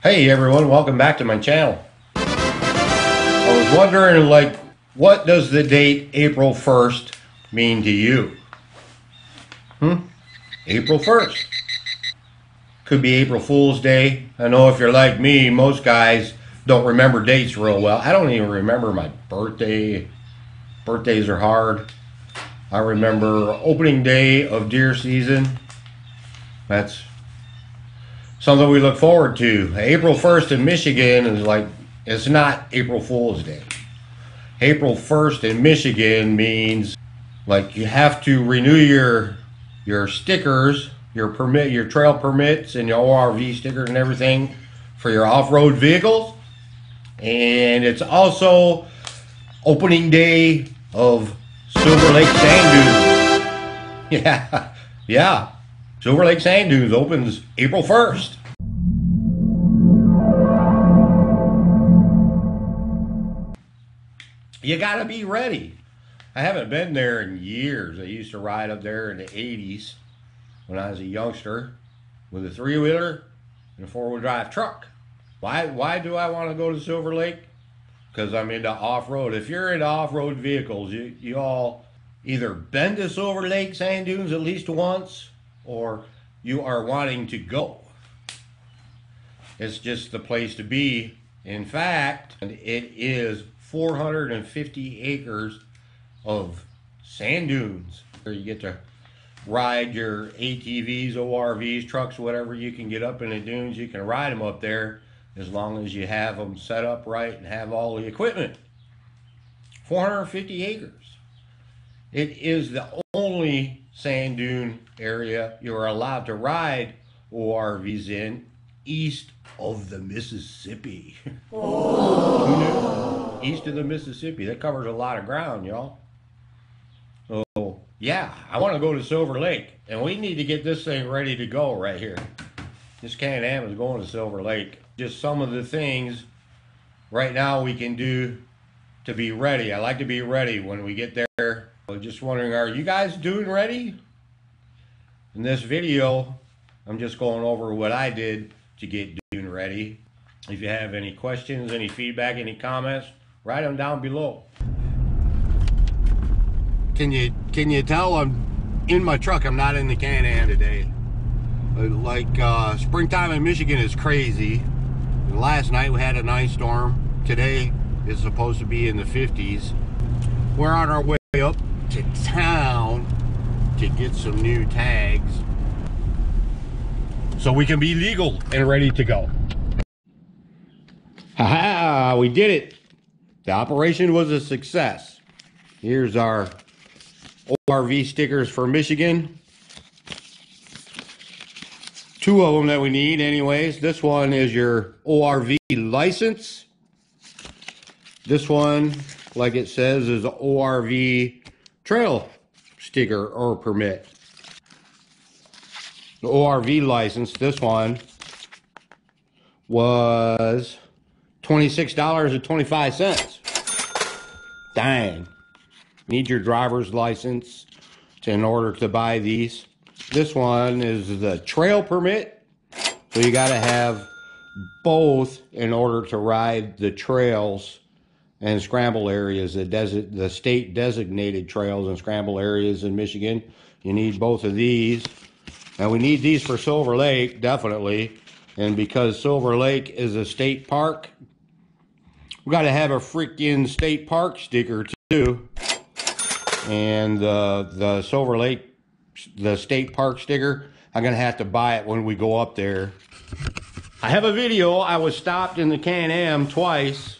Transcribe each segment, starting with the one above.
Hey everyone, welcome back to my channel. I was wondering like what does the date April 1st mean to you? Hmm? April 1st. Could be April Fool's Day. I know if you're like me, most guys don't remember dates real well. I don't even remember my birthday. Birthdays are hard. I remember opening day of deer season. That's something we look forward to. April 1st in Michigan is like, it's not April Fool's Day. April 1st in Michigan means like you have to renew your your stickers, your permit, your trail permits and your ORV stickers and everything for your off-road vehicles. And it's also opening day of Silver Lake Sand Dunes. Yeah, yeah. Silver Lake Sand Dunes opens April 1st. You got to be ready. I haven't been there in years. I used to ride up there in the 80s when I was a youngster with a three wheeler and a four wheel drive truck. Why, why do I want to go to Silver Lake? Because I'm into off road. If you're into off road vehicles, you, you all either been to Silver Lake Sand Dunes at least once or you are wanting to go. It's just the place to be. In fact, it is 450 acres of sand dunes. Where you get to ride your ATVs, ORVs, trucks, whatever you can get up in the dunes. You can ride them up there as long as you have them set up right and have all the equipment. 450 acres. It is the only sand dune area you are allowed to ride ORVs in east of the Mississippi. east of the Mississippi. That covers a lot of ground, y'all. So, yeah, I want to go to Silver Lake, and we need to get this thing ready to go right here. This Can-Am is going to Silver Lake. Just some of the things right now we can do to be ready. I like to be ready when we get there. Just wondering, are you guys dune ready? In this video, I'm just going over what I did to get dune ready. If you have any questions, any feedback, any comments, write them down below. Can you can you tell I'm in my truck? I'm not in the Can-Am today. Like uh, springtime in Michigan is crazy. Last night we had a nice storm. Today is supposed to be in the 50s. We're on our way up to town to get some new tags so we can be legal and ready to go. Haha, we did it. The operation was a success. Here's our ORV stickers for Michigan. Two of them that we need anyways. This one is your ORV license. This one, like it says, is ORV trail sticker or permit. The ORV license, this one, was $26.25. Dang. Need your driver's license to, in order to buy these. This one is the trail permit. So you got to have both in order to ride the trails and scramble areas, the, desert, the state designated trails and scramble areas in Michigan. You need both of these. And we need these for Silver Lake, definitely. And because Silver Lake is a state park, we got to have a freaking state park sticker too. And uh, the Silver Lake, the state park sticker, I'm going to have to buy it when we go up there. I have a video. I was stopped in the Can-Am twice,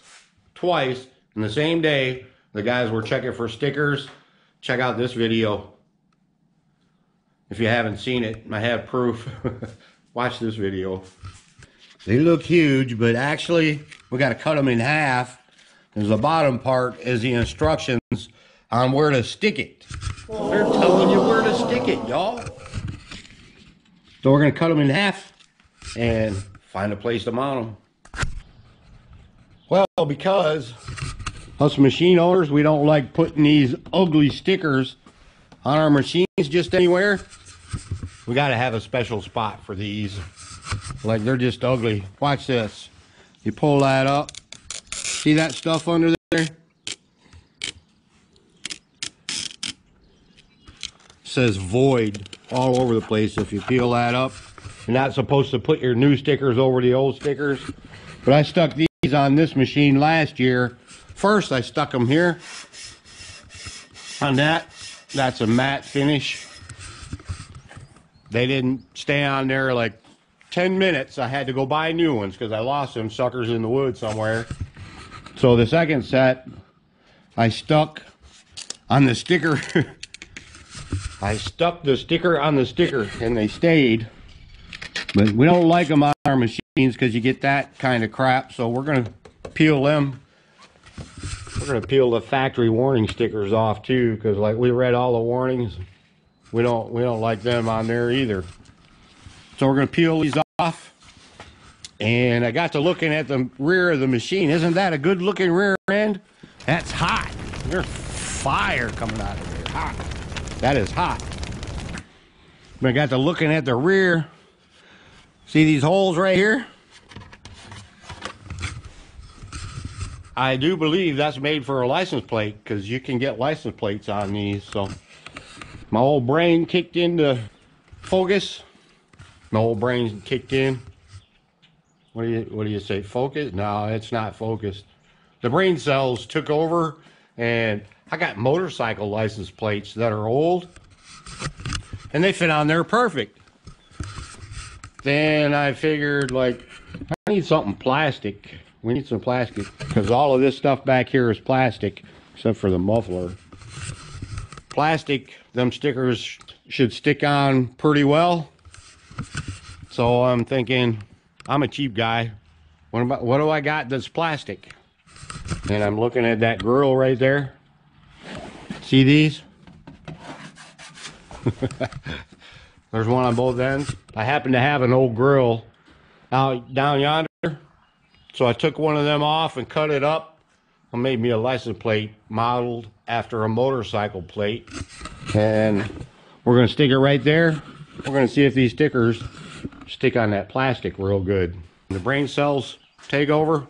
twice in the same day. The guys were checking for stickers. Check out this video. If you haven't seen it, I have proof. Watch this video. They look huge, but actually, we got to cut them in half. Because the bottom part is the instructions on where to stick it. They're telling you where to stick it, y'all. So we're going to cut them in half and find a place to mount them. Well, because us machine owners, we don't like putting these ugly stickers on our machines just anywhere. We got to have a special spot for these. Like they're just ugly. Watch this. You pull that up. See that stuff under there? says void all over the place if you peel that up. You're not supposed to put your new stickers over the old stickers. But I stuck these on this machine last year. First, I stuck them here. On that, that's a matte finish. They didn't stay on there like 10 minutes. I had to go buy new ones because I lost them suckers in the woods somewhere. So the second set, I stuck on the sticker. I stuck the sticker on the sticker and they stayed. But we don't like them on our machines because you get that kind of crap. So we're going to peel them. We're going to peel the factory warning stickers off too because like we read all the warnings. We don't we don't like them on there either. So we're going to peel these off. And I got to looking at the rear of the machine. Isn't that a good looking rear end? That's hot. There's fire coming out of there. Hot. That is hot. But I got to looking at the rear. See these holes right here? I do believe that's made for a license plate because you can get license plates on these. So my old brain kicked into focus. My old brain kicked in. What do you what do you say? Focus? No, it's not focused. The brain cells took over and I got motorcycle license plates that are old and they fit on there perfect. Then I figured like I need something plastic we need some plastic because all of this stuff back here is plastic except for the muffler. Plastic, them stickers should stick on pretty well. So I'm thinking, I'm a cheap guy. What, about, what do I got that's plastic? And I'm looking at that grill right there. See these? There's one on both ends. I happen to have an old grill out down yonder so I took one of them off and cut it up. I made me a license plate modeled after a motorcycle plate. And we're going to stick it right there. We're going to see if these stickers stick on that plastic real good. The brain cells take over.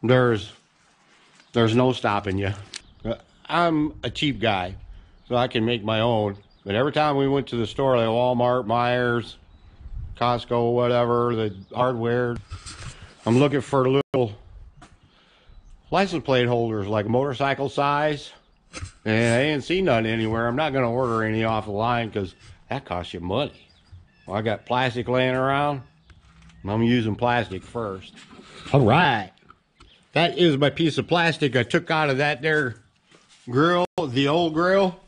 There's, there's no stopping you. Uh, I'm a cheap guy, so I can make my own. But every time we went to the store, like Walmart, Meijer, Costco, whatever, the hardware, I'm looking for little license plate holders like motorcycle size. And I ain't seen none anywhere. I'm not going to order any off the line because that costs you money. Well, I got plastic laying around. I'm using plastic first. All right. That is my piece of plastic I took out of that there grill, the old grill.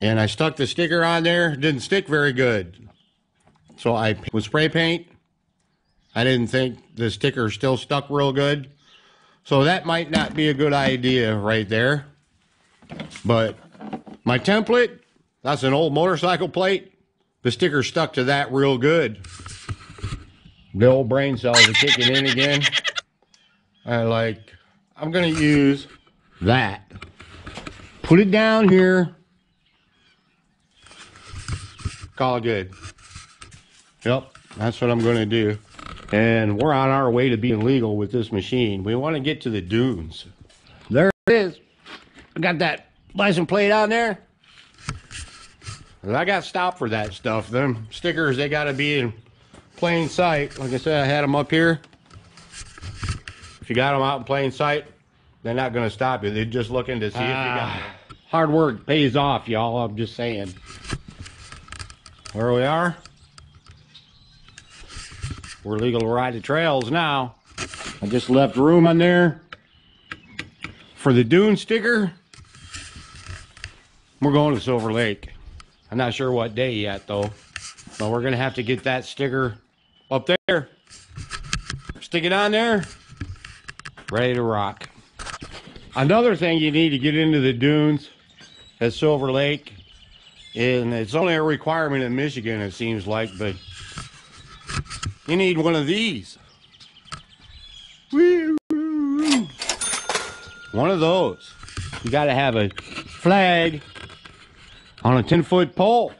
And I stuck the sticker on there. Didn't stick very good. So I with spray paint I didn't think the sticker still stuck real good. So that might not be a good idea right there. But my template, that's an old motorcycle plate. The sticker stuck to that real good. The old brain cells are kicking in again. I like, I'm going to use that. Put it down here. Call it good. Yep, that's what I'm going to do. And we're on our way to being legal with this machine. We want to get to the dunes. There it is. I got that license plate on there. I got stopped for that stuff. Them stickers, they got to be in plain sight. Like I said, I had them up here. If you got them out in plain sight, they're not going to stop you. They're just looking to see if you got ah. them. Hard work pays off, y'all. I'm just saying. Where we are? We're legal to ride the trails now. I just left room on there for the dune sticker. We're going to Silver Lake. I'm not sure what day yet though. But we're gonna have to get that sticker up there. Stick it on there. Ready to rock. Another thing you need to get into the dunes at Silver Lake, and it's only a requirement in Michigan, it seems like, but you need one of these. One of those. You got to have a flag on a 10 foot pole.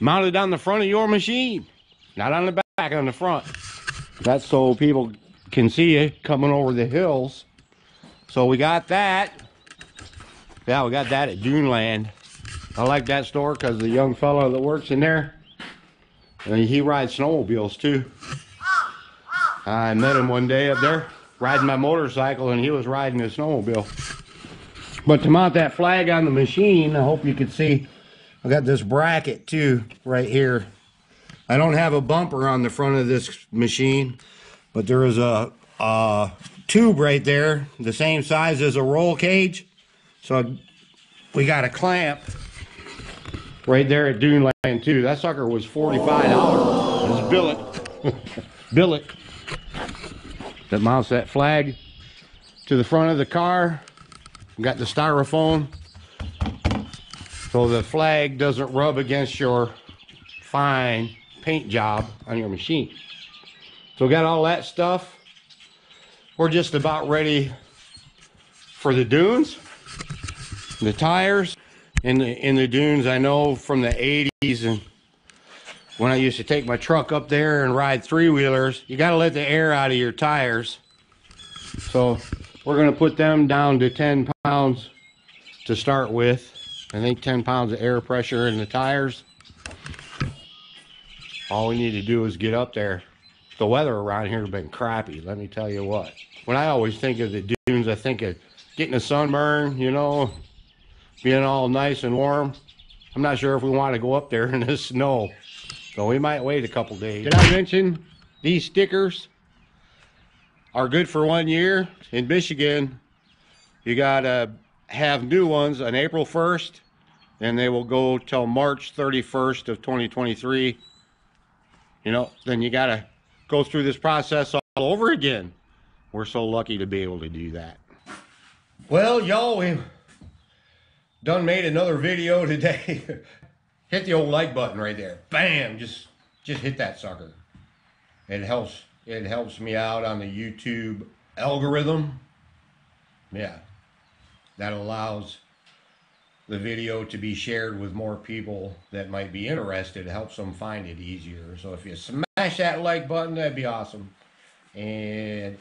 mounted on the front of your machine, not on the back, on the front. That's so people can see you coming over the hills. So we got that. Yeah, we got that at Duneland. I like that store because the young fellow that works in there, and he rides snowmobiles too. I met him one day up there riding my motorcycle and he was riding a snowmobile. But to mount that flag on the machine, I hope you can see, I got this bracket too right here. I don't have a bumper on the front of this machine, but there is a, a tube right there, the same size as a roll cage. So we got a clamp right there at Dune Duneland too. That sucker was $45. It's billet. billet that mounts that flag to the front of the car. We got the styrofoam so the flag doesn't rub against your fine paint job on your machine. So got all that stuff. We're just about ready for the dunes, the tires. In the, in the dunes, I know from the 80s and when I used to take my truck up there and ride three-wheelers, you got to let the air out of your tires. So we're going to put them down to 10 pounds to start with. I think 10 pounds of air pressure in the tires. All we need to do is get up there. The weather around here has been crappy, let me tell you what. When I always think of the dunes, I think of getting a sunburn, you know, being all nice and warm. I'm not sure if we want to go up there in the snow. So we might wait a couple days. Did I mention these stickers are good for one year? In Michigan, you gotta have new ones on April 1st, and they will go till March 31st of 2023. You know, then you gotta go through this process all over again. We're so lucky to be able to do that. Well, y'all, we done made another video today. hit the old like button right there. Bam! Just just hit that sucker. It helps it helps me out on the YouTube algorithm. Yeah. That allows the video to be shared with more people that might be interested. It helps them find it easier. So if you smash that like button, that'd be awesome. And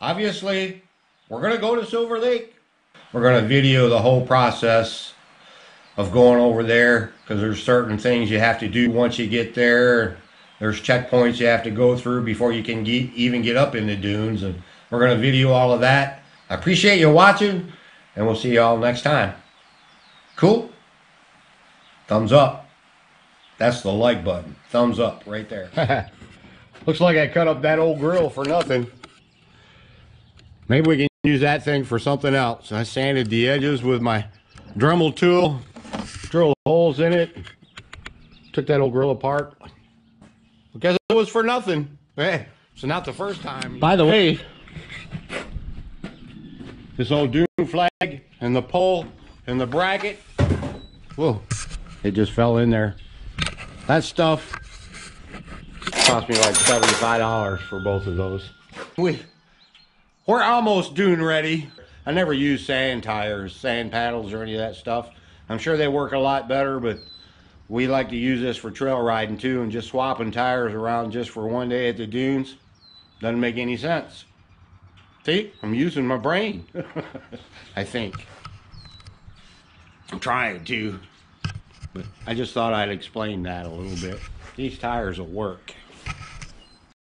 obviously, we're going to go to Silver Lake. We're going to video the whole process of going over there because there's certain things you have to do once you get there. There's checkpoints you have to go through before you can get, even get up in the dunes. And we're going to video all of that. I appreciate you watching, and we'll see you all next time. Cool? Thumbs up. That's the like button. Thumbs up right there. Looks like I cut up that old grill for nothing. Maybe we can use that thing for something else. I sanded the edges with my Dremel tool drilled holes in it. Took that old grill apart. Because it was for nothing. Hey, so not the first time. By the way, this old dune flag and the pole and the bracket. Whoa, it just fell in there. That stuff cost me like $75 for both of those. We, we're almost dune ready. I never use sand tires, sand paddles, or any of that stuff. I'm sure they work a lot better, but we like to use this for trail riding too, and just swapping tires around just for one day at the dunes doesn't make any sense. See, I'm using my brain, I think. I'm trying to, but I just thought I'd explain that a little bit. These tires will work.